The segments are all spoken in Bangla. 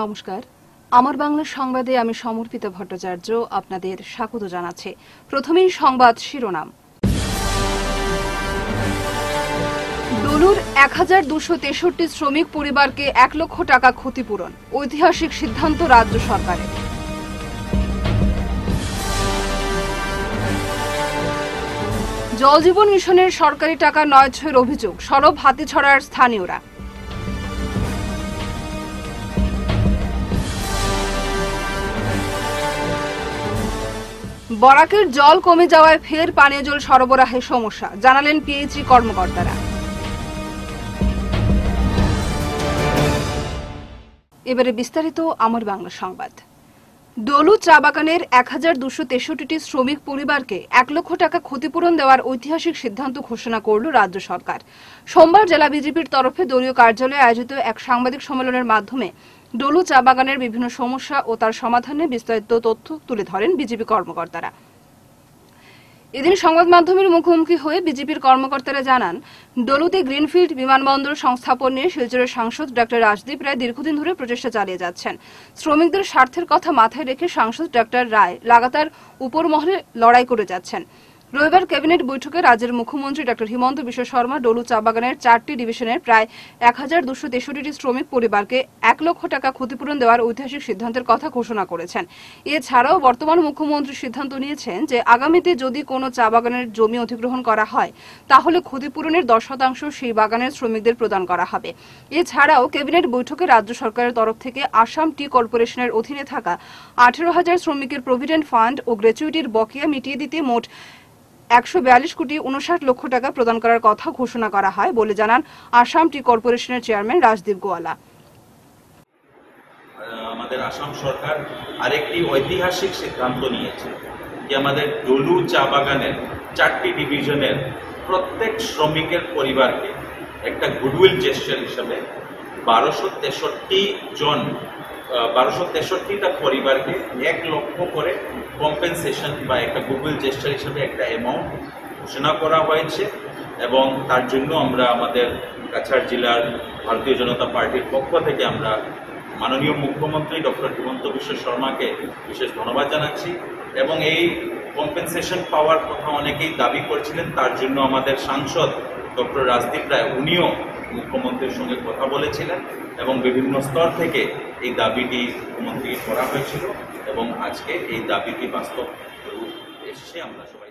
নমস্কার। আমার বাংলা সংবাদে আমি সমর্পিত ভট্টাচার্য আপনাদের স্বাগত জানাচ্ছি। প্রথমেই সংবাদ শিরোনাম। ডলুর এক হাজার দুশো তেষট্টি শ্রমিক পরিবারকে এক লক্ষ টাকা ক্ষতিপূরণ, ঐতিহাসিক সিদ্ধান্ত রাজ্য সরকারের। জল জীবন মিশনের সরকারি টাকা নয় ছয়ের অভিযোগ, সরব হাতে ছড়ার স্থানীয়রা। বরাকের জল কমে যাওয়ায় ফের পানীয় জল সরবরাহে সমস্যা, জানালেন পিএইচই কর্মকর্তারা। এবারে বিস্তারিত আমার বাংলা সংবাদ। ডলু চা বাগানের এক হাজার দুশো তেষট্টিটি শ্রমিক পরিবারকে এক লক্ষ টাকা ক্ষতিপূরণ দেওয়ার ঐতিহাসিক সিদ্ধান্ত ঘোষণা করল রাজ্য সরকার। সোমবার জেলা বিজেপির তরফে দলীয় কার্যালয়ে আয়োজিত এক সাংবাদিক সম্মেলনের মাধ্যমে ডলু চা বাগানের বিভিন্ন সমস্যা ও তার সমাধানে বিস্তারিত তথ্য তুলে ধরেন বিজেপি কর্মকর্তারা। এদিন সংবাদ মাধ্যমের মুখোমুখি হয়ে বিজেপির কর্মকর্তারা জানান, ডলুতে গ্রিনফিল্ড বিমানবন্দর সংস্থাপন নিয়ে শিলচরের সাংসদ ডক্টর রাজদীপ রায় দীর্ঘদিন ধরে প্রচেষ্টা চালিয়ে যাচ্ছেন। শ্রমিকদের স্বার্থের কথা মাথায় রেখে সাংসদ ডক্টর রায় লাগাতার উপর মহলে লড়াই করে যাচ্ছেন। রবিবার ক্যাবিনেট বৈঠকে রাজ্যের মুখ্যমন্ত্রী ডক্টর হিমন্ত বিশ্ব শর্মা, ডলু চা বাগানের চারটি ডিভিশনের প্রায় এক হাজার দুশো তেষট্টিটি শ্রমিক পরিবারকে এক লক্ষ টাকা ক্ষতিপূরণ দেওয়ার ঐতিহাসিক সিদ্ধান্তের কথা ঘোষণা করেছেন। এছাড়াও বর্তমান মুখ্যমন্ত্রী সিদ্ধান্ত নিয়েছেন যে, আগামীতে যদি কোনো চা বাগানের জমি অধিগ্রহণ করা হয়, তাহলে ক্ষতিপূরণের দশ শতাংশ সেই বাগানের শ্রমিকদের প্রদান করা হবে। এছাড়াও ক্যাবিনেট বৈঠকে রাজ্য সরকারের তরফ থেকে আসাম টি কর্পোরেশনের অধীনে থাকা আঠেরো হাজার শ্রমিকের প্রভিডেন্ট ফান্ড ও গ্র্যাচুইটির বকেয়া মিটিয়ে দিতে মোট একশো বিয়াল্লিশ কোটি উনষাট লক্ষ টাকা প্রদান করার কথা ঘোষণা করা হয় বলে জানান আসাম টি কর্পোরেশনের চেয়ারম্যান রাজদীপ গোয়ালা। আমাদের আসাম সরকার আরেকটি ঐতিহাসিক সিদ্ধান্ত নিয়েছে যে আমাদের ডলু চা বাগানের চারটি ডিভিশনের প্রত্যেক শ্রমিকের পরিবারকে একটা গুডউইল জেস্টার হিসাবে বারোশো তেষট্টি জন বারোশো তেষট্টিটা পরিবারকে এক লক্ষ করে কম্পেনসেশন বা একটা গুগল জেস্টার হিসাবে একটা অ্যামাউন্ট ঘোষণা করা হয়েছে এবং তার জন্য আমরা আমাদের কাছাড় জেলার ভারতীয় জনতা পার্টির পক্ষ থেকে আমরা মাননীয় মুখ্যমন্ত্রী ডক্টর হিমন্ত বিশ্ব শর্মাকে বিশেষ ধন্যবাদ জানাচ্ছি এবং এই কম্পেনসেশন পাওয়ার কথা অনেকেই দাবি করছিলেন, তার জন্য আমাদের সাংসদ ডক্টর রাজদীপ রায়, উনিও মুখ্যমন্ত্রীর সঙ্গে কথা বলেছিলেন এবং বিভিন্ন স্তর থেকে এই দাবিটি মুখ্যমন্ত্রীকে করা হয়েছিল এবং আজকে এই দাবিটি বাস্তব এসছে, আমরা সবাই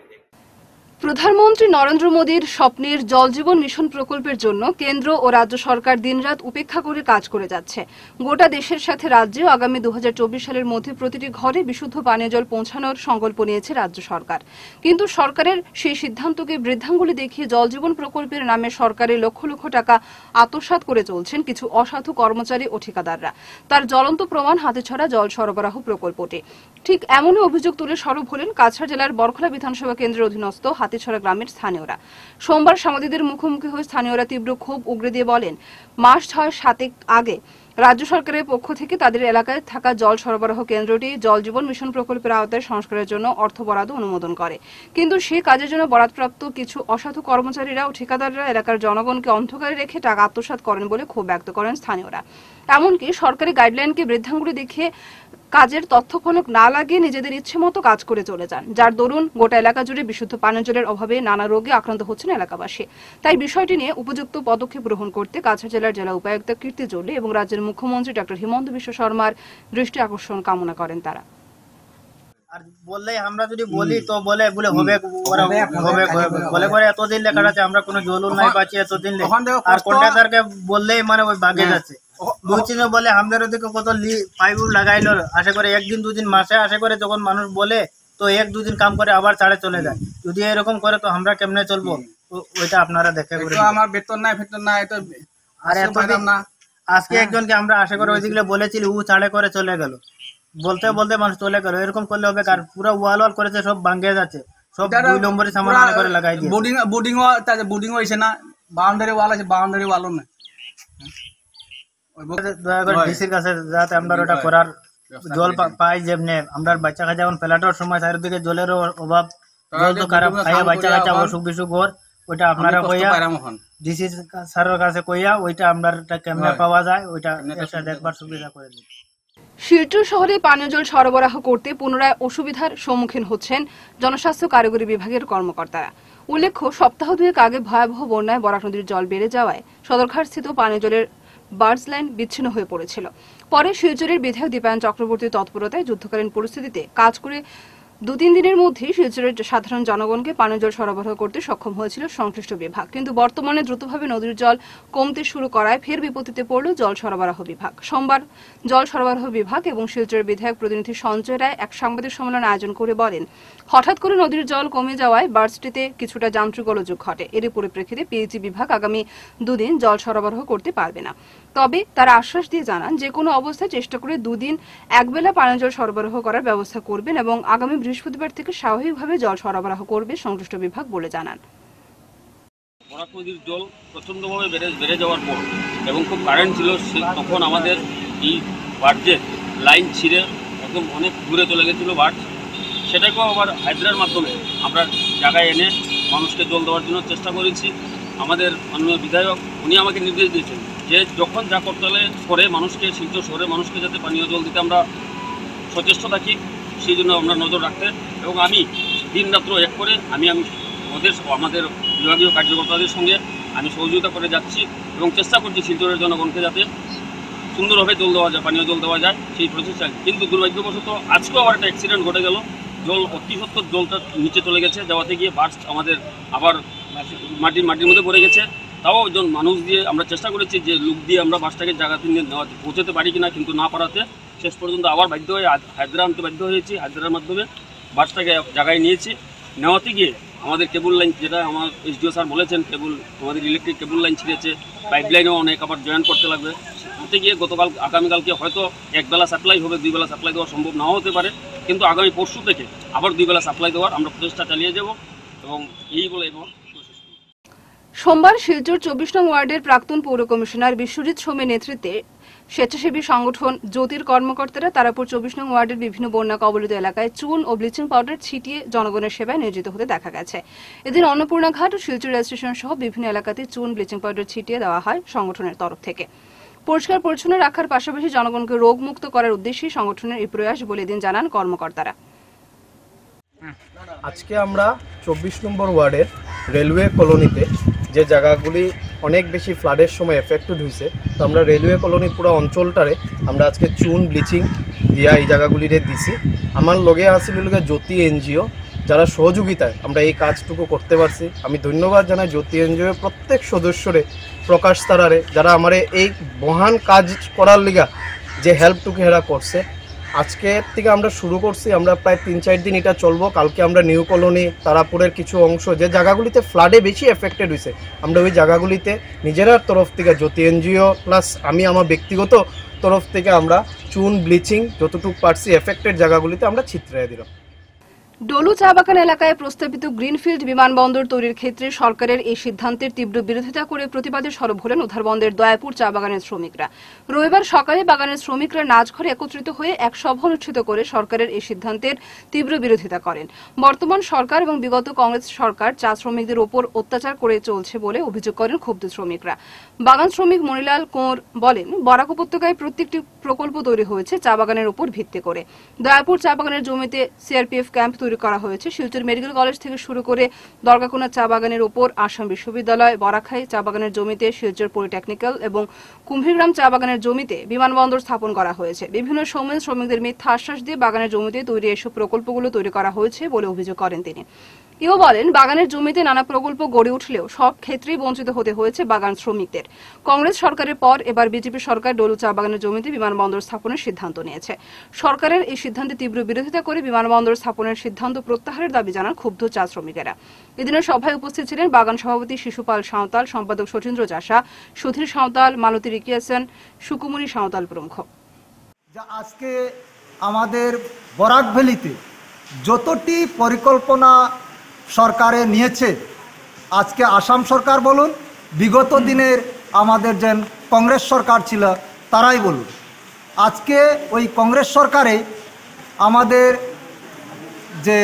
প্রধানমন্ত্রী নরেন্দ্র মোদীর স্বপ্নের জল জীবন মিশন প্রকল্পের জন্য কেন্দ্র ও রাজ্য সরকার দিনরাত উপেক্ষা করে কাজ করে যাচ্ছে। গোটা দেশের সাথে রাজ্যেও আগামী দুহাজার চব্বিশ সালের মধ্যে প্রতিটি ঘরে বিশুদ্ধ পানীয় জল পৌঁছানোর সংকল্প নিয়েছে রাজ্য সরকার। কিন্তু সরকারের সেই সিদ্ধান্তকে বৃদ্ধাঙ্গুলি দেখিয়ে জল জীবন প্রকল্পের নামে সরকারের লক্ষ লক্ষ টাকা আত্মসাৎ করে চলছেন কিছু অসাধু কর্মচারী ও ঠিকাদাররা। তার জ্বলন্ত প্রমাণ হাতে ছড়া জল সরবরাহ প্রকল্পটি। ঠিক এমনই অভিযোগ তুলে সরব হলেন কাছাড় জেলার বরখলা বিধানসভা কেন্দ্রের অধীনস্থ হাতিছড়া গ্রামের স্থানীয়রা। সোমবার সাংবাদিকদের মুখোমুখি হয়ে স্থানীয়রা তীব্র ক্ষোভ উগরে দিয়ে বলেন, মাস ছয় সাতেক আগে রাজ্য সরকারের পক্ষ থেকে তাদের এলাকায় থাকা জল সরবরাহ কেন্দ্রটি জল জীবন মিশন প্রকল্পের আওতায় সংস্কারের জন্য অর্থ বরাদ্দ অনুমোদন করে। কিন্তু সে কাজের জন্য বরাদপ্রাপ্ত কিছু অসাধু কর্মচারীরা ও ঠিকাদাররা এলাকার জনগণকে অন্ধকারে রেখে টাকা আত্মসাৎ করেন বলে ক্ষোভ ব্যক্ত করেন স্থানীয়রা। এমনকি সরকারি গাইডলাইনকে বৃদ্ধাঙ্গুলি দেখিয়ে কাজের তথ্য ফলক না লাগিয়ে নিজেদের ইচ্ছে মতো কাজ করে চলে যান। যার দরুন গোটা এলাকা জুড়ে বিশুদ্ধ পানীয় জলের অভাবে নানা রোগে আক্রান্ত হচ্ছেন এলাকাবাসী। তাই বিষয়টি নিয়ে উপযুক্ত পদক্ষেপ গ্রহণ করতে কাছাড় জেলার জেলা উপায়ুক্ত কীর্তি জল্লি এবং রাজ্যের মুখ্যমন্ত্রী ডক্টর হিমন্ত বিশ্ব শর্মার দৃষ্টি আকর্ষণ কামনা করেন তারা। আর বললেই আমরা যদি বলি তো বলে বলে হবে হবে। বলে করে এতদিন লেখা আছে আমরা কোনো জলুল নাই পাচ্ছি এতদিন আর কন্ট্রাক্টরকে বললেই মানে ওই বাগে হ্যাঁ। যাচ্ছে। বলে কত পাইপ লাগাইলো। আশা করে একদিন দুদিন মাসে আশা করে যখন মানুষ বলে তো এক দুদিন কাম করে আবার ছাড়ে চলে যায়। যদি এরকম করে তো আমরা কেমনে চলবো? ওইটা আপনারা দেখে আমার বেতন নাই ফেতন নাই তো আর আসতে এতদিন না। আজকে একজনকে আমরা আশা করে ওইদিকে বলেছিলি ও ছাড়ে করে চলে গেল। বলতে বলতে মানুষ চলে গেল। এরকম করলে হবে কার? পুরো ওয়াল ওয়াল করেছে সব ভাঙ্গে যাচ্ছে। সব দুই নম্বরের সামান করে লাগাই দিয়ে বোর্ডিং বোর্ডিং বোর্ডিং হয়েছে না। বাউন্ডারি ওয়াল আছে বাউন্ডারি ওয়ালও না দয়া করে ডিসির কাছে যাতে আমরা ওটা করার জল পাই যেমনে। আমরা বাচ্চা কাচ্চা যখন ফেলাটোর সময় চারিদিকে জলের অভাব। জল তো খারাপ খাইয়া বাচ্চা কাচ্চা অসুখ বিসুখ ওর ওইটা আপনারা কইয়া ডিসি স্যারের কাছে কইয়া ওইটা আমরা কেমনে পাওয়া যায় ওইটা একটা দেখবার সুবিধা করে দিন। শিলচর শহরে পানীয় জল সরবরাহ করতে পুনরায় অসুবিধার সম্মুখীন হচ্ছেন জনস্বাস্থ্য কারিগরি বিভাগের কর্মকর্তারা। উল্লেখ্য সপ্তাহ দুয়েক আগে ভয়াবহ বন্যায় বরাক নদীর জল বেড়ে যাওয়ায় সদরঘাট স্থিত পানীয় জলের বার্জ লাইন বিচ্ছিন্ন হয়ে পড়েছিল। পরে শিলচরের বিধায়ক দীপায়ন চক্রবর্তীর তৎপরতায় যুদ্ধকালীন পরিস্থিতিতে কাজ করে দু তিন দিনের মধ্যেই শিলচরের সাধারণ জনগণকে পানীয় জল সরবরাহ করতে সক্ষম হয়েছিল সংশ্লিষ্ট বিভাগ। কিন্তু বর্তমানে দ্রুতভাবে নদীর জল কমতে শুরু করায় ফের বিপত্তিতে পড়ল জল সরবরাহ বিভাগ। সোমবার জল সরবরাহ বিভাগ এবং শিলচরের বিধায়ক প্রতিনিধি সঞ্জয় রায় এক সাংবাদিক সম্মেলন আয়োজন করে বলেন, হঠাৎ করে নদীর জল কমে যাওয়ায় বার্সটিতে কিছুটা যান্ত্রিক গোলযোগ ঘটে। এর পরিপ্রেক্ষিতে পিএইচি বিভাগ আগামী দুদিন জল সরবরাহ করতে পারবে না। তবে তারা আশ্বাস দিয়ে জানান যে কোনো অবস্থায় চেষ্টা করে দুদিন একবেলা পানীয় জল সরবরাহ করার ব্যবস্থা করবেন এবং আগামী বৃহস্পতিবার থেকে স্বাভাবিকভাবে জল সরবরাহ করবে সংশ্লিষ্ট বিভাগ বলে জানান। বরাক নদীর জল প্রচণ্ডভাবে বেড়ে বেড়ে যাওয়ার পর এবং খুব কারেন্ট ছিল তখন আমাদের এই বার্জের লাইন ছিঁড়ে একদম অনেক দূরে চলে গেছিল বার্জ। সেটাকেও আবার হাইড্রার মাধ্যমে আমরা জায়গায় এনে মানুষকে জল দেওয়ার জন্য চেষ্টা করেছি। আমাদের মাননীয় বিধায়ক, উনি আমাকে নির্দেশ দিয়েছেন যে যখন যা করতে হলে করে মানুষকে, শিলচর শহরে মানুষকে যাতে পানীয় জল দিতে আমরা সচেষ্ট থাকি, সেই জন্য আমরা নজর রাখতে। এবং আমি দিন রাত্র এক করে আমি আমি ওদের আমাদের বিভাগীয় কার্যকর্তাদের সঙ্গে আমি সহযোগিতা করে যাচ্ছি এবং চেষ্টা করছি শিলচরের জনগণকে যাতে সুন্দরভাবে জল দেওয়া যায়, পানীয় জল দেওয়া যায় সেই চাই কিন্তু দুর্ভাগ্যবশত আজকেও আবার একটা অ্যাক্সিডেন্ট ঘটে গেল। জল অতি সত্তর জলটা নিচে চলে গেছে, যাওয়াতে গিয়ে বাস আমাদের আবার মাটির মাটির মধ্যে পড়ে গেছে। তাও একজন মানুষ দিয়ে আমরা চেষ্টা করেছি যে লুক দিয়ে আমরা বাসটাকে জায়গাতে নিয়ে নেওয়া, পৌঁছাতে পারি কিনা কিন্তু না পারাতে। শেষ পর্যন্ত আবার বাধ্য হয়ে হায়দ্রা আনতে বাধ্য হয়েছি। হায়দ্রার মাধ্যমে বাসটাকে জায়গায় নিয়েছি। নেওয়াতে গিয়ে আমাদের কেবল লাইন যেটা আমার এসডিও স্যার বলেছেন, কেবল আমাদের ইলেকট্রিক কেবল লাইন ছিঁড়েছে পাইপ লাইনেও অনেক আবার জয়েন করতে লাগবে। সেখানে গিয়ে গতকাল, আগামীকালকে হয়তো একবেলা সাপ্লাই হবে দুই বেলা সাপ্লাই দেওয়া সম্ভব নাও হতে পারে। কিন্তু আগামী পরশু থেকে আবার দুই বেলা সাপ্লাই দেওয়ার আমরা প্রচেষ্টা চালিয়ে যাব এবং এই বলে এবং সোমবার শিলচর চব্বিশ নং ওয়ার্ডের প্রাক্তন পৌর কমিশনার বিশ্বজিৎ সোমের নেতৃত্বে স্বেচ্ছাসেবী সংগঠন জ্যোতির কর্মকর্তারা তারাপুর চব্বিশ নং ওয়ার্ডের বিভিন্ন বন্যা কবলিত এলাকায় চুন ও ব্লিচিং পাউডার ছিটিয়ে জনগণের সেবায় নিয়োজিত হতে দেখা গেছে। এদিন অন্নপূর্ণা ঘাট ও শিলচর রেল স্টেশন সহ বিভিন্ন এলাকাতে চুন, ব্লিচিং পাউডার ছিটিয়ে দেওয়া হয় সংগঠনের তরফ থেকে। পরিষ্কার পরিচ্ছন্ন রাখার পাশাপাশি জনগণকে রোগমুক্ত করার উদ্দেশ্যেই সংগঠনের এই প্রয়াস বলে এদিন জানান কর্মকর্তারা। আজকে আমরা চব্বিশ নম্বর ওয়ার্ডের রেলওয়ে কলোনিতে যে জায়গাগুলি অনেক বেশি ফ্লাডের সময় এফেক্টেড হয়েছে তো আমরা রেলওয়ে কলোনির পুরো অঞ্চলটারে আমরা আজকে চুন ব্লিচিং দিয়া এই জায়গাগুলিরে দিছি। আমার লগে আসিল জ্যোতি এনজিও, যারা সহযোগিতায় আমরা এই কাজটুকু করতে পারছি। আমি ধন্যবাদ জানাই জ্যোতি এনজিও প্রত্যেক সদস্যরে, প্রকাশ তারারে, যারা আমারে এই মহান কাজ করার লিগা যে হেল্পটুকু এরা করছে। আজকে থেকে আমরা শুরু করছি, আমরা প্রায় তিন চার দিন এটা চলবো। কালকে আমরা নিউ কলোনি, তারাপুরের কিছু অংশ, যে জায়গাগুলিতে ফ্লাডে বেশি এফেক্টেড হয়েছে আমরা ওই জায়গাগুলিতে নিজেরার তরফ থেকে, জ্যোতি এনজিও প্লাস আমি আমার ব্যক্তিগত তরফ থেকে আমরা চুন ব্লিচিং যতটুকু পারছি এফেক্টেড জায়গাগুলিতে আমরা ছিত্রায় দিলাম। ডলু চা বাগান এলাকায় প্রস্তাবিত গ্রিনফিল্ড বিমানবন্দর তৈরির ক্ষেত্রে সরকারের এই সিদ্ধান্তের তীব্র বিরোধিতা করে প্রতিবাদে সরব হলেন উধারবন্দের দয়াপুর চা বাগানের শ্রমিকরা। রবিবার সকালে বাগানের শ্রমিকরা নাচঘরে একত্রিত হয়ে এক সভা অনুষ্ঠিত করে সরকারের এই সিদ্ধান্তের তীব্র বিরোধিতা করেন। বর্তমান সরকার এবং বিগত কংগ্রেস সরকার চা শ্রমিকদের ওপর অত্যাচার করে চলছে বলে অভিযোগ করেন ক্ষুব্ধ শ্রমিকরা। বাগান শ্রমিক মনিলাল কোঁর বলেন, বরাক উপত্যকায় প্রত্যেকটি প্রকল্প তৈরি হয়েছে চা বাগানের উপর ভিত্তি করে। দয়াপুর চা বাগানের জমিতে সিআরপিএফ ক্যাম্প তৈরি করা হয়েছে। শিলচর মেডিকেল কলেজ থেকে শুরু করে দরগাকোনা চা বাগানের উপর আসাম বিশ্ববিদ্যালয় বরাখাই চা বাগানের জমিতে, শিলচর পলিটেকনিক্যাল এবং কুম্ভীরগ্রাম চা বাগানের জমিতে বিমানবন্দর স্থাপন করা হয়েছে। বিভিন্ন সময়ে শ্রমিকদের মিথ্যা আশ্বাস দিয়ে বাগানের জমিতে তৈরি এসব প্রকল্পগুলো তৈরি করা হয়েছে বলে অভিযোগ করেন তিনি। ইও বলেন, বাগানের জমিতে নানা প্রকল্প গড়ে উঠলেও সব ক্ষেত্রেই বঞ্চিত হতে হয়েছে বাগান শ্রমিকদের। কংগ্রেস সরকারের পর এবার বিজেপি সরকার ডলু চা বাগানের জমিতে বিমানবন্দর স্থাপনের সিদ্ধান্ত নিয়েছে। সরকারের এই সিদ্ধান্তে তীব্র বিরোধিতা করে বিমানবন্দর স্থাপনের সিদ্ধান্ত প্রত্যাহারের দাবি জানান ক্ষুব্ধ চা শ্রমিকেরা। এদিনের সভায় উপস্থিত ছিলেন বাগান সভাপতি শিশুপাল সাঁওতাল, সম্পাদক সচিন্দ্র চাষা সুধীর সাঁওতাল, মালতী রিকিয়াসন সুকুমণি সাঁওতাল প্রমুখ। যা আজকে আমাদের বরাক ভ্যালিতে যতটি পরিকল্পনা সরকারে নিয়েছে। আজকে আসাম সরকার বলুন, বিগত দিনের আমাদের যে কংগ্রেস সরকার ছিল, তারাই বলুন। আজকে ওই কংগ্রেস সরকারে আমাদের যে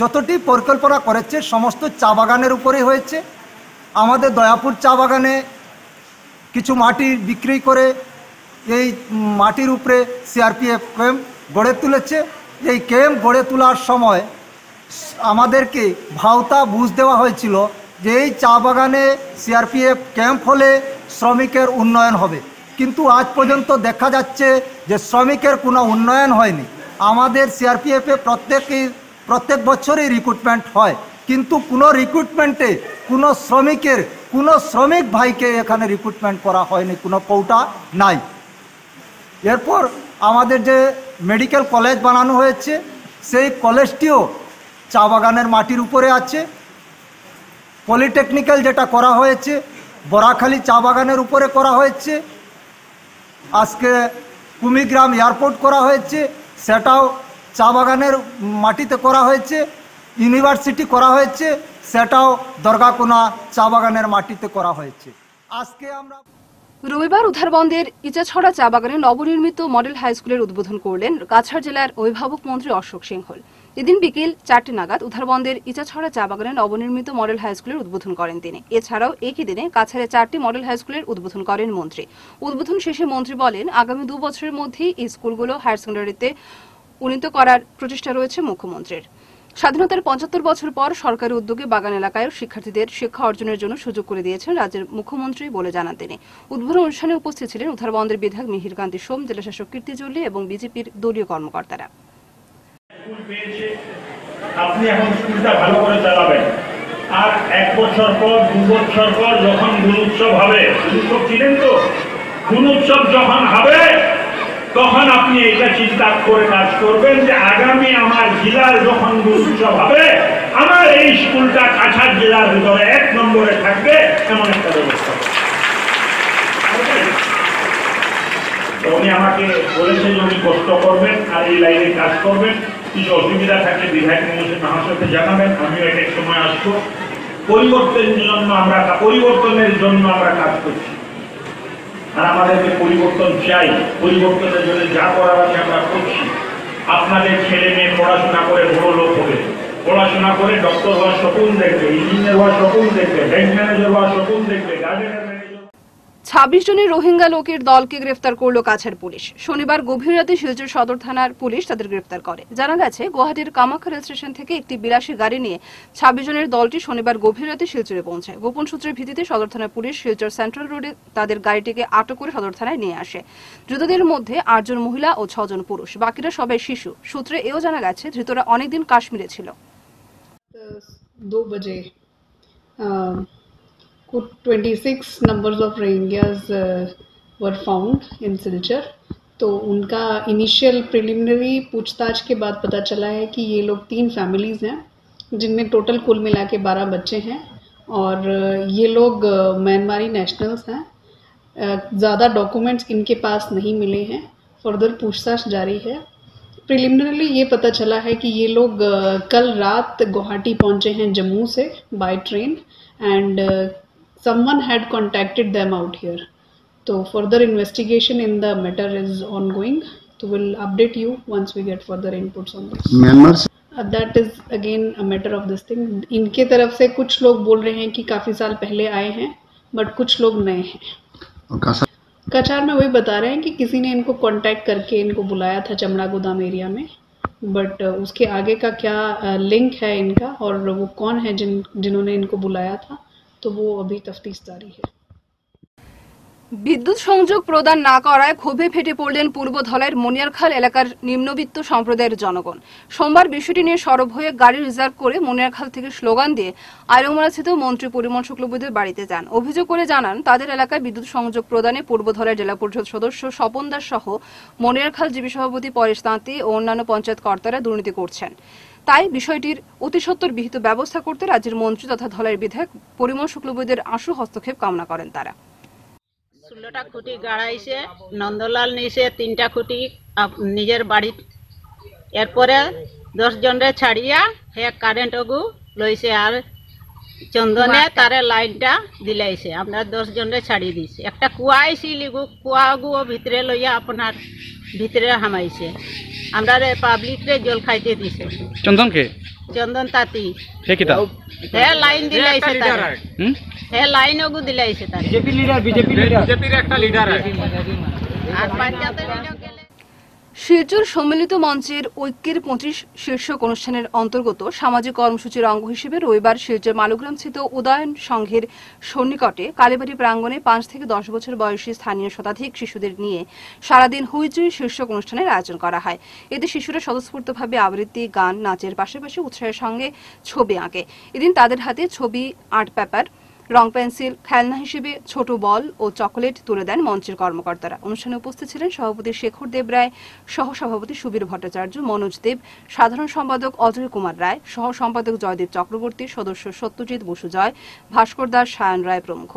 যতটি পরিকল্পনা করেছে, সমস্ত চা বাগানের উপরেই হয়েছে। আমাদের দয়াপুর চা বাগানে কিছু মাটি বিক্রি করে এই মাটির উপরে সিআরপিএফ ক্যাম্প গড়ে তুলেছে। এই ক্যাম্প গড়ে তোলার সময় আমাদেরকে ভাওতা বুঝ দেওয়া হয়েছিল যে এই চা বাগানে সিআরপিএফ ক্যাম্প হলে শ্রমিকের উন্নয়ন হবে। কিন্তু আজ পর্যন্ত দেখা যাচ্ছে যে শ্রমিকের কোনো উন্নয়ন হয়নি। আমাদের সিআরপিএফে প্রত্যেকই প্রত্যেক বছরই রিক্রুটমেন্ট হয়। কিন্তু কোনো রিক্রুটমেন্টে কোনো শ্রমিকের, কোনো শ্রমিক ভাইকে এখানে রিক্রুটমেন্ট করা হয়নি, কোনো কৌটা নাই। এরপর আমাদের যে মেডিকেল কলেজ বানানো হয়েছে, সেই কলেজটিও চা বাগানের মাটির উপরে আছে। পলিটেকনিক্যাল যেটা করা হয়েছে, বরাখালি চা বাগানের উপরে করা হয়েছে। আজকে কুমিগ্রাম এয়ারপোর্ট করা হয়েছে, সেটাও চা বাগানের মাটিতে করা হয়েছে। ইউনিভার্সিটি করা হয়েছে, সেটাও দরগাকোনা চা বাগানের মাটিতে করা হয়েছে। আজকে আমরা রবিবার উধারবন্দের ইচাছড়া চা বাগানে নবনির্মিত মডেল হাই স্কুলের উদ্বোধন করলেন কাছাড় জেলার অভিভাবক মন্ত্রী অশোক সিংহল। এদিন বিকেল চারটে নাগাদ উধারবন্দের ইচাছড়া চা বাগানে নবনির্মিত মডেল হাই স্কুলের উদ্বোধন করেন তিনি। এছাড়াও একই দিনে কাছাড়ে চারটি মডেল হাই স্কুলের উদ্বোধন করেন মন্ত্রী। উদ্বোধন শেষে মন্ত্রী বলেন, আগামী দু বছরের মধ্যেই এই স্কুলগুলো হায়ার সেকেন্ডারিতে উন্নীত করার প্রচেষ্টা রয়েছে মুখ্যমন্ত্রীর। স্বাধীনতার পঁচাত্তর বছর পর সরকারি উদ্যোগে বাগান এলাকায় শিক্ষার্থীদের শিক্ষা অর্জনের জন্য সুযোগ করে দিয়েছেন রাজ্যের মুখ্যমন্ত্রী বলে জানান তিনি। উদ্বোধন অনুষ্ঠানে উপস্থিত ছিলেন উধারবন্দের বিধায়ক মিহির কান্তি সোম, জেলাশাসক কীর্তি জল্লি এবং বিজেপির দলীয় কর্মকর্তারা। স্কুল পেয়েছে, আপনি এখন স্কুলটা ভালো করে চালাবেন। আর এক বছর পর, দু বছর পর যখন গুণোৎসব হবে গুণোৎসব ছিলেন তো? গুণোৎসব যখন হবে, তখন আপনি এটা চিন্তা করে কাজ করবেন যে আগামী আমার জেলার যখন গুণোৎসব হবে, আমার এই স্কুলটা কাছাড় জেলার ভিতরে এক নম্বরে থাকবে, এমন একটা ব্যবস্থা। উনি আমাকে বলেছেন উনি কষ্ট করবেন আর এই লাইনে কাজ করবেন। কিছু অসুবিধা থাকলে বিধায়ক মহাশয়, মহাশয়কে জানাবেন, আমিও এক এক সময় আসব। পরিবর্তনের জন্য আমরা পরিবর্তনের জন্য আমরা কাজ করছি। আর আমাদেরকে পরিবর্তন চাই। পরিবর্তনের জন্য যা করার আছে আমরা করছি। আপনাদের ছেলে মেয়ে পড়াশোনা করে বড় লোক হবে। পড়াশোনা করে ডক্টর হওয়ার স্বপ্ন দেখবে ইঞ্জিনিয়ার হওয়ার স্বপ্ন দেখবে ব্যাংক ম্যানেজার হওয়ার স্বপ্ন দেখবে গার্ডেনের ছাব্বিশ জনের রোহিঙ্গা লোকের দলকে গ্রেফতার করল কাছের পুলিশ। শনিবার গভীর রাতে শিলচর সদর থানার পুলিশ তাদের গ্রেফতার করে। জানা গেছে, গুয়াহাটির কামাখ্যা রেল স্টেশন থেকে একটি বিলাসী গাড়ি নিয়ে ছাব্বিশ জনের দলটি শনিবার গভীর রাতে শিলচরে পৌঁছায়। গোপন সূত্রের ভিত্তিতে সদর থানার পুলিশ শিলচর সেন্ট্রাল রোডে তাদের গাড়িটিকে আটক করে সদর থানায় নিয়ে আসে। ধৃতদের মধ্যে আটজন মহিলা ও ছজন পুরুষ, বাকিরা সবাই শিশু। সূত্রে এও জানা গেছে, ধৃতরা অনেকদিন কাশ্মীরে ছিল। দু 26 numbers of Rohingyas uh, were found in Silchar. तो उनका इनिशियल प्रिलिमिनरी पूछताछ के बाद पता चला है कि ये लोग तीन फैमिलीज़ हैं जिनमें टोटल कुल मिला के बारह बच्चे हैं और uh, ये लोग uh, म्यांमारी नेशनल्स हैं uh, ज़्यादा डॉक्यूमेंट्स इनके पास नहीं मिले हैं फर्दर पूछताछ जारी है प्रिलिमिनरली ये पता चला है कि ये लोग कल रात गुवाहाटी पहुँचे हैं जम्मू से by train and someone had contacted them out here तो further investigation in the matter is ongoing तो will update you once we get further inputs on this say that is again a matter of this thing इनके तरफ़ से कुछ लोग बोल रहे हैं कि काफ़ी साल पहले आए हैं बट कुछ लोग नए हैं कचार में वही बता रहे हैं कि किसी ने इनको कांटेक्ट करके इनको बुलाया था चमड़ा गोदाम एरिया में बट उसके आगे का क्या लिंक है इनका और वो कौन है जिन जिन्होंने इनको बुलाया था? तो वो अभी तफ्तीश जारी है বিদ্যুৎ সংযোগ প্রদান না করায় ক্ষোভে ফেটে পড়লেন পূর্ব ধলাইয়ের মনিয়ারখাল এলাকার নিম্নবিত্ত সম্প্রদায়ের জনগণ। সোমবার বিষয়টি নিয়ে সরব হয়ে গাড়ি রিজার্ভ করে মনিয়ারখাল থেকে স্লোগান দিয়ে আইরংমারাস্থিত মন্ত্রী পরিমল শুক্লবৈদ্যের বাড়িতে যান। অভিযোগ করে জানান, তাদের এলাকায় বিদ্যুৎ সংযোগ প্রদানে পূর্ব ধলাই জেলা পরিষদ সদস্য স্বপন দাস সহ মনিয়ারখাল জিবি সভাপতি পরেশ তাঁতি ও অন্যান্য পঞ্চায়েত কর্তারা দুর্নীতি করছেন। তাই বিষয়টির অতিসত্বর বিহিত ব্যবস্থা করতে রাজ্যের মন্ত্রী তথা ধলাইয়ের বিধায়ক পরিমল শুক্লবৈদ্যের আশু হস্তক্ষেপ কামনা করেন তারা। ষোলোটা খুঁটি গাড়াইছে নন্দলাল নিছে তিনটা খুঁটি আপ- নিজের বাড়ি। এরপরে দশ জনরে ছাড়িয়া হে কারেন্ট অগু লইছে আর চন্দনে তারে লাইনটা দিলাইছে। আমরা দশ জনরে ছাড়িয়ে দিছে। একটা কুয়া আইছি লিগু কুয়া গু ভিতরে লইয়া আপনার ভিতরে হামাইছে। আমরা রে পাবলিক রে জল খাইতে দিছে। চন্দনকে? চন্দন তাঁতি। সে কিতা হে লাইন দিলাইছে তারে। হে লাইন ওগু দিলাইছে তারে। আর পাঞ্জাতে গেলে শিলচর সম্মিলিত মঞ্চের ঐক্যের পঁচিশ শীর্ষক অনুষ্ঠানের অন্তর্গত সামাজিক কর্মসূচির অঙ্গ হিসেবে রবিবার শিলচর মালুগ্রাম স্থিত উদয়ন সংঘের সন্নিকটে কালীবাড়ি প্রাঙ্গণে পাঁচ থেকে দশ বছর বয়সী স্থানীয় শতাধিক শিশুদের নিয়ে সারাদিন হুইচুই শীর্ষক অনুষ্ঠানের আয়োজন করা হয়। এতে শিশুরা স্বতঃস্ফূর্তভাবে আবৃত্তি, গান, নাচের পাশাপাশি উৎসাহের সঙ্গে ছবি আঁকে। এদিন তাদের হাতে ছবি, আর্ট পেপার রং পেন্সিল, খেলনা হিসেবে ছোট বল ও চকোলেট তুলে দেন মঞ্চের কর্মকর্তারা। অনুষ্ঠানে উপস্থিত ছিলেন সভাপতি শেখর দেব রায় সহ সভাপতি সুবীর ভট্টাচার্য, মনোজ দেব, সাধারণ সম্পাদক অজয় কুমার রায় সহ সম্পাদক জয়দেব চক্রবর্তী, সদস্য সত্যজিৎ বসু জয়, ভাস্কর দাস, সায়ন রায় প্রমুখ।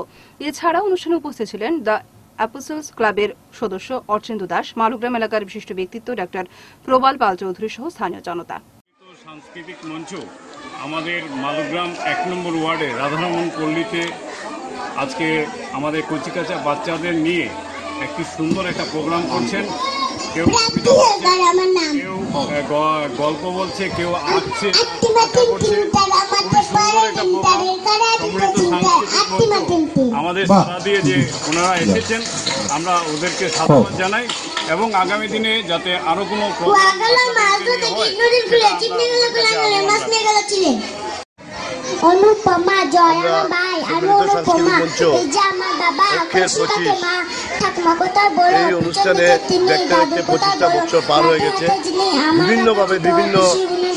এছাড়া অনুষ্ঠানে উপস্থিত ছিলেন দ্য অ্যাপোসলস ক্লাবের সদস্য অর্চেন্দু দাস, মালুগ্রাম এলাকার বিশিষ্ট ব্যক্তিত্ব ডাক্তার প্রবাল পাল চৌধুরী সহ স্থানীয় জনতা। সাংস্কৃতিক মঞ্চ আমাদের মালুগ্রাম এক নম্বর ওয়ার্ডে রাধারমন পল্লীতে আজকে আমাদের কচিকাচা বাচ্চাদের নিয়ে একটি সুন্দর একটা প্রোগ্রাম করছেন। কেউ কেউ গল্প বলছে কেউ আঁকছে করছে আমাদের সারা দিয়ে যে ওনারা এসেছেন আমরা ওদেরকে সাধুবাদ জানাই। এবং আগামী দিনে যাতে আরও কোনো প্রোগ্রাম বাচ্চাদেরকে নিয়ে আমরা ওদের কাছে আহ্বান রাখি। অনুপমা জয় আমার ভাই আমি অনুপমা এই যে আমার বাবা লক্ষ্যের খুশিটা পঁচিশ। মা ঠাকুমা কোথায় বড় এই অনুষ্ঠানে দেখতে দেখতে পঁচিশটা বছর পার হয়ে গেছে। বিভিন্নভাবে বিভিন্ন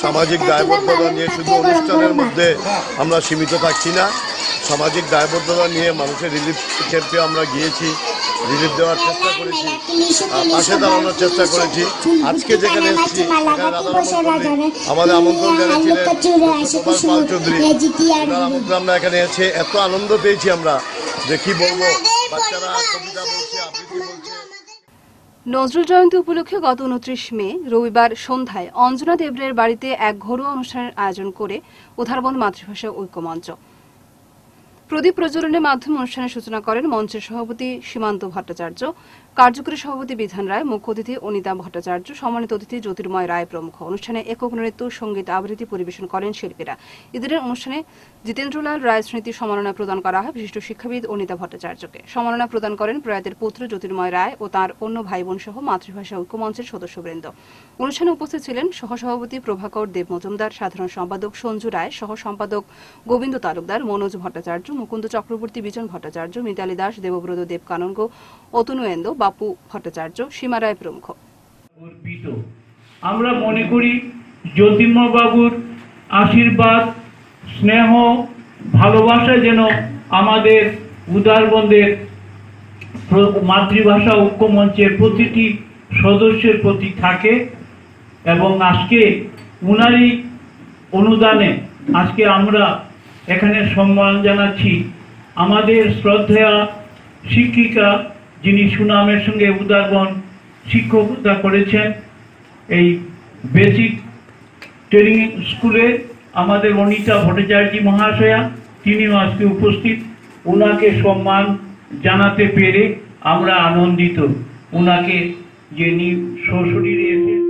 সামাজিক দায়বদ্ধতা নিয়ে শুধু অনুষ্ঠানের মধ্যে আমরা সীমিত থাকছি না। সামাজিক দায়বদ্ধতা নিয়ে মানুষের রিলিফ ক্যাম্পে আমরা গিয়েছি। রিলিফ দেওয়ার চেষ্টা করেছি। পাশে দাঁড়ানোর চেষ্টা করেছি। আজকে যেখানে এসেছি আমাদের আমন্ত্রণ জানিয়েছিলেন চৌধুরী। আমরা এখানে এসে এত আনন্দ পেয়েছি আমরা যে কি বলব, বাচ্চারা কবিতা বলছে, আবৃত্তি বলছে। নজরুল জয়ন্তী উপলক্ষে গত উনত্রিশ মে, রবিবার সন্ধ্যায় অঞ্জনা দেবরের বাড়িতে এক ঘরোয়া অনুষ্ঠানের আয়োজন করে উধারবন মাতৃভাষা ঐক্যমঞ্চ। প্রদীপ প্রজ্বলনের মাধ্যমে অনুষ্ঠানের সূচনা করেন মঞ্চের সভাপতি সীমান্ত ভট্টাচার্য। কার্যকরী সভাপতি বিধান রায়, মুখ্য অতিথি অনিতা ভট্টাচার্য, সম্মানিত অতিথি জ্যোতির্ময় রায় প্রমুখ। অনুষ্ঠানে একক নৃত্য, সংগীত, আবৃত্তি পরিবেশন করেন শিল্পীরা। এদিনের অনুষ্ঠানে জিতেন্দ্রলাল রায় স্মৃতি সম্মাননা প্রদান করা হয় বিশিষ্ট শিক্ষাবিদ অনিতা ভট্টাচার্যকে। সম্মাননা প্রদান করেন প্রয়াতের পুত্র জ্যোতির্ময় রায় ও তার অন্য ভাই বোন সহ মাতৃভাষা ঐক্যমঞ্চের সদস্যবৃন্দ। অনুষ্ঠানে উপস্থিত ছিলেন সহসভাপতি প্রভাকর দেব মজুমদার, সাধারণ সম্পাদক সঞ্জু রায় সহ সম্পাদক গোবিন্দ তালুকদার, মনোজ ভট্টাচার্য, মুকুন্দ চক্রবর্তী, বিজন ভট্টাচার্য, মিতালি দাস, দেবব্রত দেব কানঙ্গ অতনুয়েন্দ বাপু ভট্টাচার্য, সীমা রায় প্রমুখ। আমরা মনে করি জ্যোতির্ময় বাবুর আশীর্বাদ, স্নেহ, ভালোবাসা যেন আমাদের উদারবন্দের মাতৃভাষা ঐক্যমঞ্চের প্রতিটি সদস্যের প্রতি থাকে এবং আজকে উনারই অনুদানে আজকে আমরা এখানে সম্মান জানাচ্ছি। আমাদের শ্রদ্ধেয়া শিক্ষিকা যিনি সুনামের সঙ্গে উদারবন শিক্ষকতা করেছেন, এই বেসিক ট্রেনিং স্কুলে আমাদের অনিতা ভট্টাচার্যী মহাশয়া, তিনিও আজকে উপস্থিত। ওনাকে সম্মান জানাতে পেরে আমরা আনন্দিত। ওনাকে যে নি- সশরীরে এসে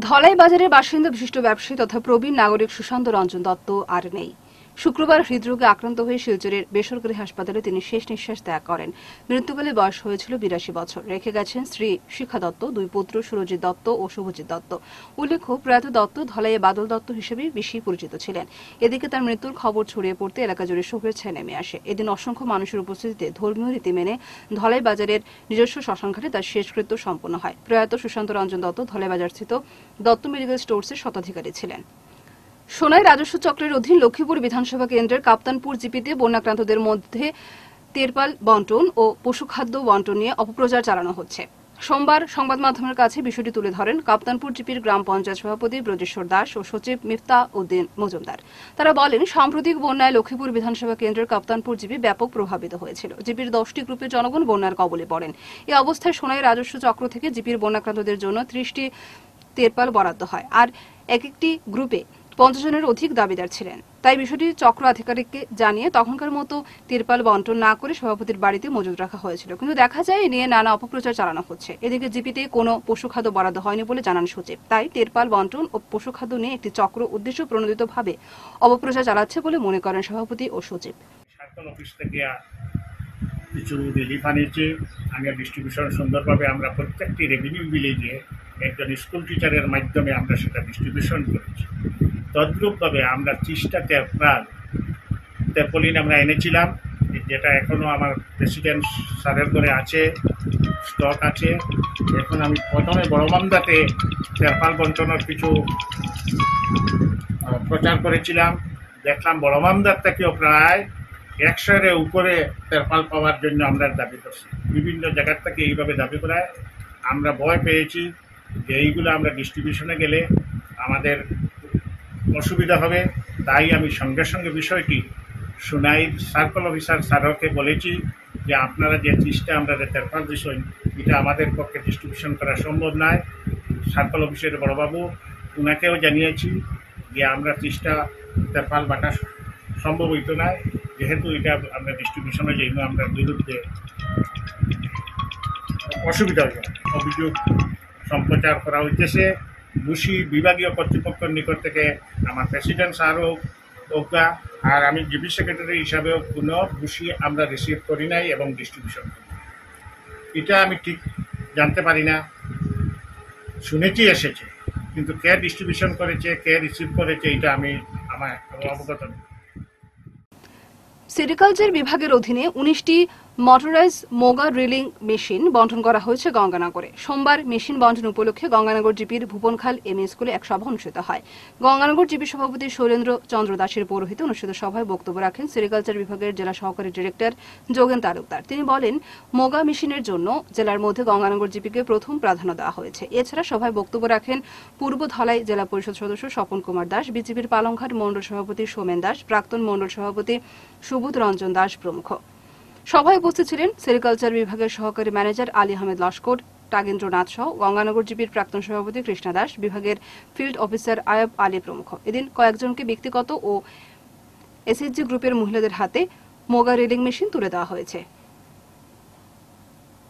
ধলাই বাজারের বাসিন্দা বিশিষ্ট ব্যবসায়ী তথা প্রবীণ নাগরিক সুশান্ত রঞ্জন দত্ত আর নেই। শুক্রবার হৃদরোগে আক্রান্ত হয়ে শিলচরের বেসরকারি হাসপাতালে তিনি শেষ নিঃশ্বাস ত্যাগ করেন। মৃত্যুকালে বয়স হয়েছিল বিরাশি বছর। রেখে গেছেন স্ত্রী শিখা দত্ত, দুই পুত্র সুরজিৎ দত্ত ও শুভজিৎ দত্ত। উল্লেখ্য, প্রয়াত দত্ত ধলাইয়ে বাদল দত্ত হিসেবে বেশি পরিচিত ছিলেন। এদিকে তার মৃত্যুর খবর ছড়িয়ে পড়তে এলাকা জুড়ে ছায়া নেমে আসে। এদিন অসংখ্য মানুষের উপস্থিতিতে ধর্মীয় রীতি মেনে ধলাই বাজারের নিজস্ব শ্মশানঘাটে তার শেষকৃত্য সম্পন্ন হয়। প্রয়াত সুশান্ত রঞ্জন দত্ত ধলাই বাজার স্থিত দত্ত মেডিকেল স্টোর্সের শতাধিকারী ছিলেন। সোনাই রাজস্ব চক্রের অধীন লক্ষ্মীপুর বিধানসভা কেন্দ্রের কাপ্তানপুর জিপিতে বন্যাক্রান্তদের মধ্যে তেরপাল বন্টন ও পশুখাদ্য বন্টন নিয়ে অপপ্রচার চালানো হচ্ছে। সোমবার সংবাদ মাধ্যমের কাছে বিষয়টি তুলে ধরেন কাপ্তানপুর জিপির গ্রাম পঞ্চায়েত সভাপতি ব্রজেশ্বর দাস ও সচিব মিফতা উদ্দিন মজুমদার। তারা বলেন, সাম্প্রতিক বন্যায় লক্ষ্মীপুর বিধানসভা কেন্দ্রের কাপ্তানপুর জিপি ব্যাপক প্রভাবিত হয়েছিল। জিপির দশটি গ্রুপের জনগণ বন্যার কবলে পড়েন। এই অবস্থায় সোনাই রাজস্ব চক্র থেকে জিপির বন্যাক্রান্তদের জন্য ত্রিশটি তেরপাল বরাদ্দ হয়। আর এক একটি গ্রুপে পঞ্চাশ জনের অধিক দাবিদার ছিলেন। তাই বিষয়টি চক্র আধিকারিককে জানিয়ে তখনকার মতো তিরপাল বন্টন না করে সভাপতির বাড়িতে মজুদ রাখা হয়েছিল। কিন্তু দেখা যায়, এ নিয়ে নানা অপপ্রচার চালানো হচ্ছে। এদিকে জিপিতে কোনো পশুখাদ্য বরাদ্দ হয়নি বলে জানান সচিব। তাই তেরপাল বন্টন ও পশুখাদ্য নিয়ে একটি চক্র উদ্দেশ্য প্রণোদিতভাবে অপপ্রচার চালাচ্ছে বলে মনে করেন সভাপতি ও সচিব। কিছু রিলিফ আনিয়েছি আমরা ডিস্ট্রিবিউশন সুন্দরভাবে আমরা প্রত্যেকটি রেভিনিউ ভিলেজে একজন স্কুল টিচারের মাধ্যমে আমরা সেটা ডিস্ট্রিবিউশন করেছি। তদ্রূপভাবে আমরা চিস্টা তেপ্রাল তেপলিন আমরা এনেছিলাম, যেটা এখনও আমার প্রেসিডেন্ট স্যারের ঘরে আছে স্টক আছে। এখন আমি প্রথমে বড়মামদাতে তেরপাল বন্টনের কিছু প্রচার করেছিলাম। দেখলাম বড়মামদার থেকেও প্রায় একশোর উপরে তেরপাল পাওয়ার জন্য আমরা দাবি করছি। বিভিন্ন জায়গার থেকে এইভাবে দাবি করায়। আমরা ভয় পেয়েছি। এইগুলো আমরা ডিস্ট্রিবিউশনে গেলে আমাদের অসুবিধা হবে। তাই আমি সঙ্গে সঙ্গে বিষয়টি সুনাইর সার্কল অফিসার স্যারকে বলেছি যে আপনারা যে চিজটা আমরা যে তেরপাল বিষয় এটা আমাদের পক্ষে ডিস্ট্রিবিউশন করা সম্ভব নয়। সার্কল অফিসের বড়বাবু ওনাকেও জানিয়েছি যে আমরা চিজটা তেরপাল বাটা সম্ভব হইতো না। যেহেতু এটা আমরা ডিস্ট্রিবিউশনে জন্য আমরা বিরুদ্ধে অসুবিধা হয়ে অভিযোগ সম্প্রচার করা হইতেছে। বুসি বিভাগীয় কর্তৃপক্ষের নিকট থেকে আমার প্রেসিডেন্ট স্যারও অজ্ঞা আর আমি জিবি সেক্রেটারি হিসাবেও কোনো বুসি আমরা রিসিভ করি নাই এবং ডিস্ট্রিবিউশন করি এটা আমি ঠিক জানতে পারি না। শুনেছি এসেছে। কিন্তু কে ডিস্ট্রিবিউশন করেছে কে রিসিভ করেছে এটা আমি আমার অবগত নই। সেরিকালচার বিভাগের অধীনে উনিশটি মোটরাইজ মোগা ড্রিলিং মেশিন বন্টন করা হয়েছে গঙ্গানগরে। সোমবার মেশিন বন্টন উপলক্ষে গঙ্গানগর জিপির ভুবনখাল এম স্কুলে এক সভা অনুষ্ঠিত হয়। গঙ্গানগর জিপি সভাপতি শৈলেন্দ্র চন্দ্র দাসের পৌরোহিতে অনুষ্ঠিত সভায় বক্তব্য রাখেন সেরিকালচার বিভাগের জেলা সহকারী ডিরেক্টর যোগেন তালুকদার। তিনি বলেন, মোগা মেশিনের জন্য জেলার মধ্যে গঙ্গানগর জিপিকে প্রথম প্রাধান্য দেওয়া হয়েছে। এছাড়া সভায় বক্তব্য রাখেন পূর্ব ধলাই জেলা পরিষদ সদস্য স্বপন কুমার দাস, বিজেপির পালংঘাট মণ্ডল সভাপতি সোমেন দাস, প্রাক্তন মণ্ডল সভাপতি সুবোধ রঞ্জন দাস প্রমুখ। সভায় উপস্থিত ছিলেন সেরিকালচার বিভাগের সহকারী ম্যানেজার আলী আহমেদ লস্কর, টাগেন্দ্রনাথ সহ গঙ্গানগর জিপির প্রাক্তন সভাপতি কৃষ্ণা দাস, বিভাগের ফিল্ড অফিসার আয়ব আলী প্রমুখ। এদিন কয়েকজনকে ব্যক্তিগত ও এসএইচজি গ্রুপের মহিলাদের হাতে মোগা রেলিং মেশিন তুলে দেওয়া হয়েছে।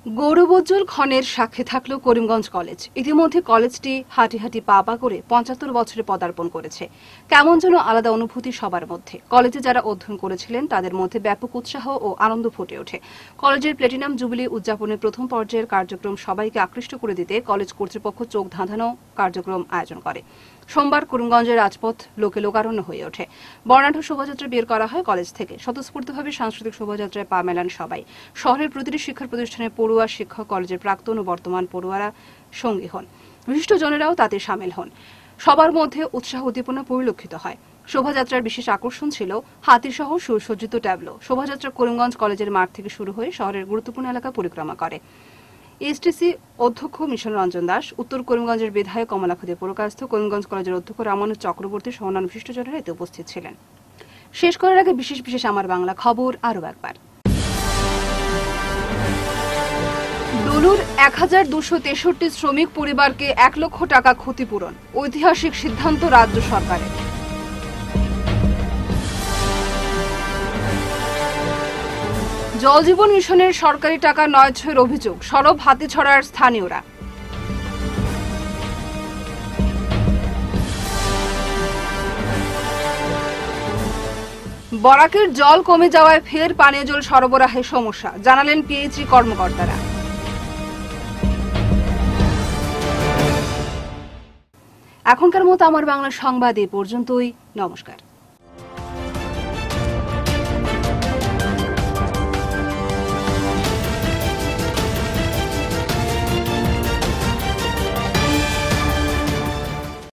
গৌরবোজ্জ্বল খনের সাক্ষী থাকল করিমগঞ্জ কলেজ। ইতিমধ্যে কলেজটি হাঁটি হাঁটি পা পা করে পঁচাত্তর বছরে পদার্পণ করেছে। কেমন যেন আলাদা অনুভূতি সবার মধ্যে। কলেজে যারা অধ্যয়ন করেছিলেন, তাদের মধ্যে ব্যাপক উৎসাহ ও আনন্দ ফুটে ওঠে। কলেজের প্লেটিনাম জুবিলি উদযাপনের প্রথম পর্যায়ের কার্যক্রম সবাইকে আকৃষ্ট করে দিতে কলেজ কর্তৃপক্ষ চোখ ধাঁধানো কার্যক্রম আয়োজন করে। সোমবার করিমগঞ্জের রাজপথ লোকে লোকারণ্য হয়ে ওঠে। বর্ণাঢ্য শোভাযাত্রা বের করা হয় কলেজ থেকে। স্বতঃস্ফূর্তভাবে সাংস্কৃতিক শোভাযাত্রায় পা মেলান সবাই। শহরের প্রতিটি শিক্ষা প্রতিষ্ঠানের পড়ুয়া শিক্ষক, কলেজের প্রাক্তন ও বর্তমান পড়ুয়ারা সঙ্গী হন। বিশিষ্টজনেরাও তাতে সামিল হন। সবার মধ্যে উৎসাহ উদ্দীপনা পরিলক্ষিত হয়। শোভাযাত্রার বিশেষ আকর্ষণ ছিল হাতিসহ সুসজ্জিত ট্যাবলো। শোভাযাত্রা করিমগঞ্জ কলেজের মাঠ থেকে শুরু হয়ে শহরের গুরুত্বপূর্ণ এলাকা পরিক্রমা করে। এসটিসি অধ্যক্ষ মিশন রঞ্জন দাস, উত্তর করিমগঞ্জের বিধায়ক কমলাক্ষদে পুরকাস্থ করিমগঞ্জ কলেজের অধ্যক্ষ রামানুজ চক্রবর্তী সহ অন্যান্য বিশিষ্টজনেরা এতে উপস্থিত ছিলেন। শেষ করার আগে বিশেষ বিশেষ আমার বাংলা খবর আরও একবার। ডলুর এক হাজার দুশো তেষট্টি শ্রমিক পরিবারকে এক লক্ষ টাকা ক্ষতিপূরণ, ঐতিহাসিক সিদ্ধান্ত রাজ্য সরকারের। জলজীবন মিশনের সরকারি টাকা নয় ছয়ের অভিযোগ, সরব হাতি ছড়ার স্থানীয়রা। বরাকের জল কমে যাওয়ায় ফের পানীয় জল সরবরাহের সমস্যা, জানালেন পিএইচই কর্মকর্তারা। এখনকার মতো আমার বাংলা সংবাদ এ পর্যন্তই, নমস্কার।